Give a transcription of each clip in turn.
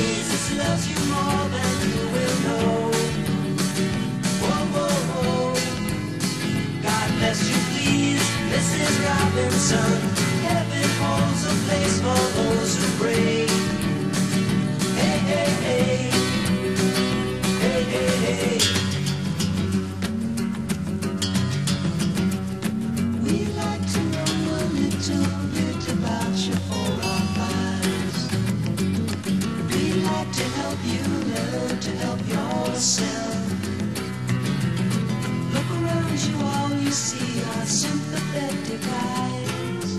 loves you more than you will know. Whoa, whoa, whoa. God bless you, please, Mrs. Robinson. To help you learn to help yourself. Look around you, all you see are sympathetic eyes.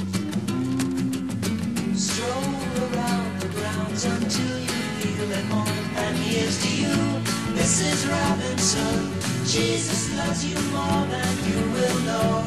Stroll around the grounds until you feel at home. And here's to you, Mrs. Robinson. Jesus loves you more than you will know.